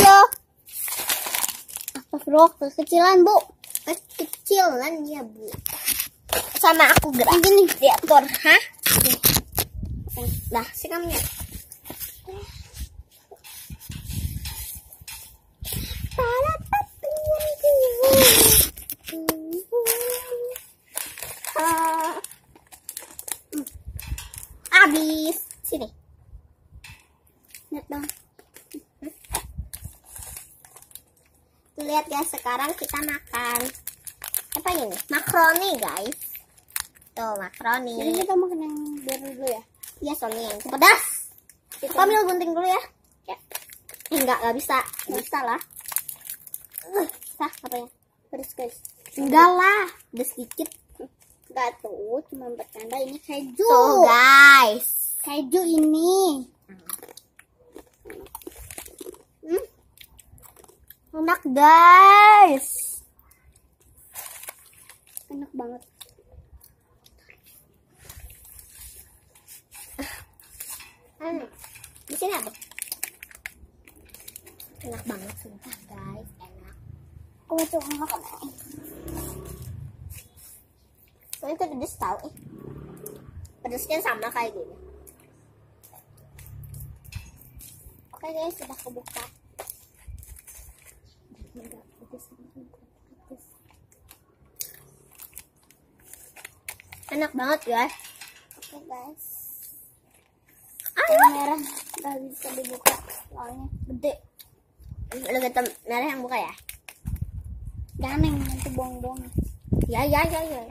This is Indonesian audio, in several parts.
dulu. Astagfirullah, kekecilan, Bu. Kekecilan ya, Bu. Sama aku gerak. Gini, diatur. Hah? Nah, si kamu ya. Habis. Sini. Lihat dong. Lihat ya sekarang kita makan. Apa ini? Makroni guys. Tuh makroni Jadi kita makan yang biru dulu ya. iya soalnya yang pedas. Kita ambil gunting dulu ya. Ya. Eh, enggak enggak bisa. Nggak bisa lah. Uh, sah apa ya? Pedas guys. enggak lah udah sedikit. Enggak tuh, cuma bercanda. Ini keju. tuh guys. Keju ini. hmm. Enak guys Enak banget. Hmm. Di sini apa? Enak banget sumpah guys, enak. Aku coba makan. Soalnya itu pedes tau eh. Pedesnya sama kayak gini. Oke guys, sudah kebuka. Enggak pedes, enggak pedes. Enak banget guys. Oke guys. Ayo. Merah nggak bisa dibuka soalnya gede. Lu kata merah yang buka ya? Jangan yang nanti bohong-bohong. Ya ya ya ya.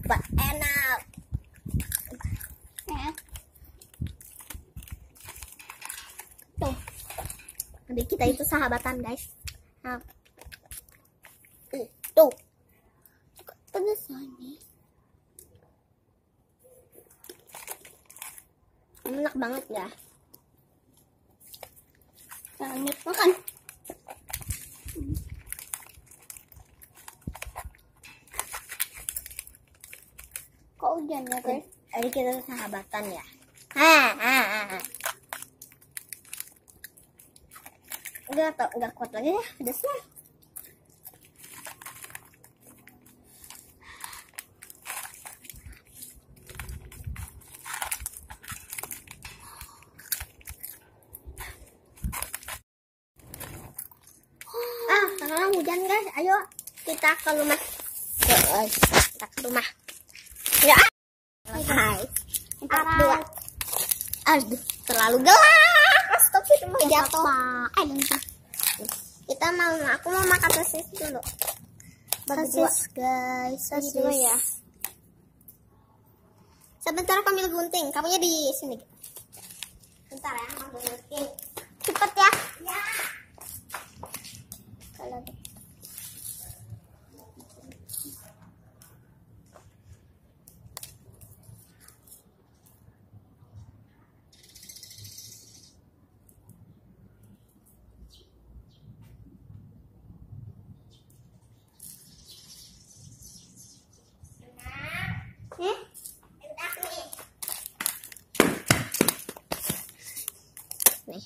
Buka enak. Eh, Tuh. Adik kita itu sahabatan, guys. Nah. Tuh. Nih. Enak banget ya. Lanjut makan. Kok hujan ya guys? Adik kita sahabatan ya. Ha, ha, ha. Udah, udah kuat lagi ya, pedasnya. Ah, sekarang hujan guys. Ayo kita ke rumah. Guys, kita ke rumah. Ya. Hai. Empat dua. Aduh, terlalu gelap. Astagfirullah jatuh. Eh. Kita mau, aku mau makan sosis dulu. Sosis guys, sosis. dua ya. Sebentar aku ambil gunting. Kamunya di sini. Bentar ya, ambil gunting. Cepet ya. Ya. Kalau Hmm? Nih,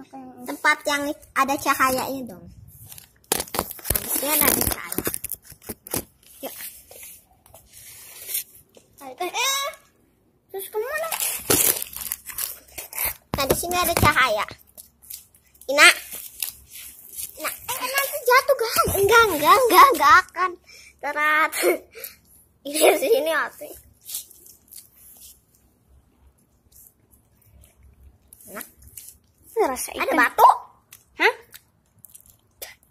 Apa yang tempat yang ada cahayanya dong. Sini ada cahaya. Yuk. Eh, eh. Terus ke mana? Nah, di sini ada cahaya. Ina. Nah, eh, nanti jatuh kan? Enggak, enggak, enggak, enggak akan. Terat. Ini sini api. Rasa ada batu. Hah?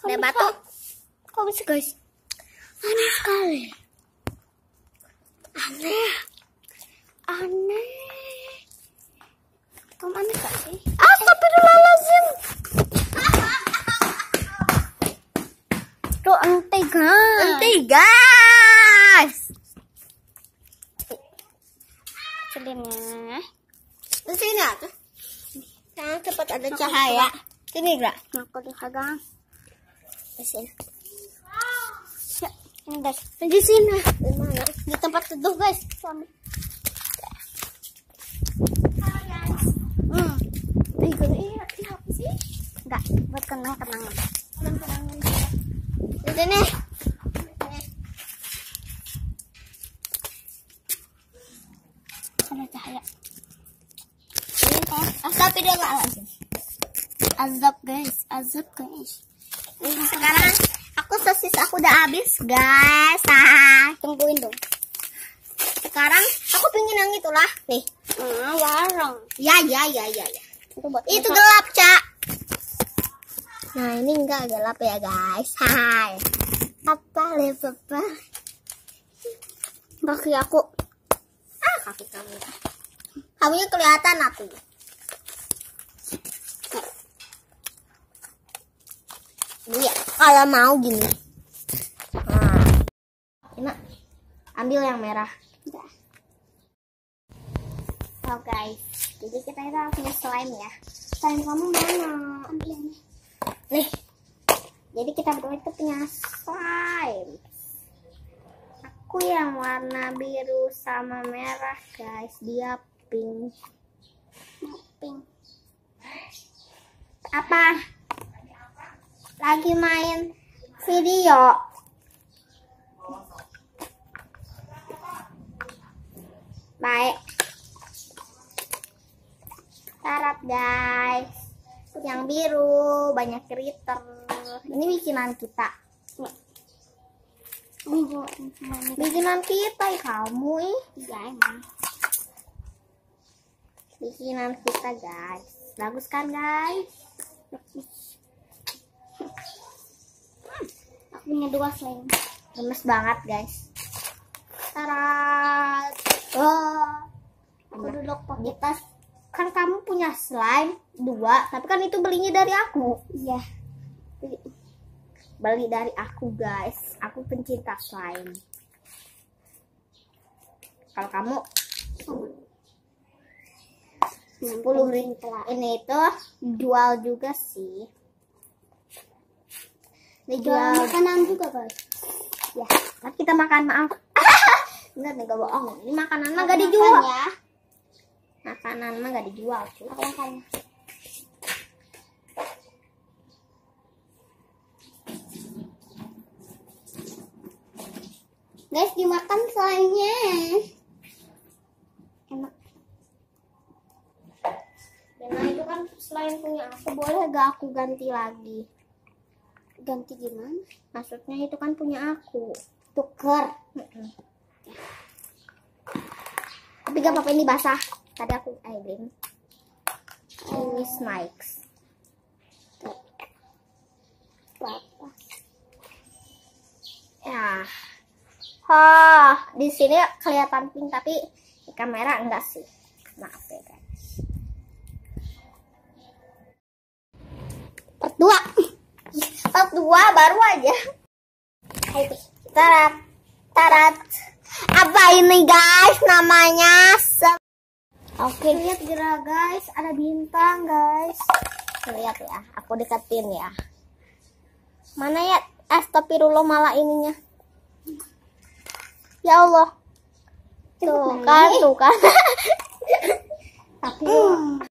Ada batu. Kok bisa guys? Aneh sekali. Aneh. Aneh. Kamu aneh gak sih? Astagfirullahaladzim. Tuh ente guys. Nanti guys. Celinnya. Di sini apa? Nah, cepat ada cahaya. Sini enggak? Aku dihagang. Di sini. Ya, ini guys. Di sini. Di mana? Di tempat teduh guys. Suami. Hmm. Ih, gini, iya, iya, apa sih? Ini teh. Astagfirullahaladzim. Azab guys, azab guys. Ini sekarang aku sosis aku udah habis guys. Ah, tungguin dong. Sekarang aku pingin yang itulah. Nih. Ah, warung. Ya ya ya ya ya. Itu buat Itu gelap, Cak. Nah, ini enggak gelap ya, guys. Hai. Apa le papa? Kaki aku. Ah, kaki kamu. Kamunya kelihatan aku. Iya, kalau mau gini. Nah. Ini ambil yang merah. Oh guys, jadi kita itu punya slime ya. Slime kamu mana? Ambil ini. Nih. Jadi kita berdua itu punya slime. Aku yang warna biru sama merah guys. Dia pink. Pink. Apa? Lagi main video. Baik. Syarat guys. Yang biru banyak kriter ini bikinan kita. Bikinan kita. Ya kamu ih. Ya, emang. bikinan kita guys. Bagus kan guys Aku punya dua slime. gemes banget guys. Tarat oh Aku duduk pakai tas. Kan kamu punya slime dua. Tapi kan itu belinya dari aku. Iya. beli dari aku guys. Aku pencinta slime. Kalau kamu? Sepuluh ini itu jual juga sih dijual makanan juga guys. ya kan kita makan maaf enggak enggak bohong ini makanan mah gak dijual ya. makanan mah gak dijual cuy Aku makan. Guys, dimakan slime-nya. Enak. Nah itu kan selain punya aku boleh gak aku ganti lagi Ganti gimana? maksudnya itu kan punya aku. Tuker. Tapi gak apa-apa ini basah. Tadi aku airing ini snakes Apa? ya. Oh di sini kelihatan pink tapi di kamera enggak sih. Maaf ya 2 baru aja tarat tarat apa ini guys namanya Oke, lihat gerak guys, ada bintang guys. Lihat ya, aku deketin ya. Mana ya? Astagfirullah malah ininya. Ya Allah. Tuh kan, tuh kan. Tapi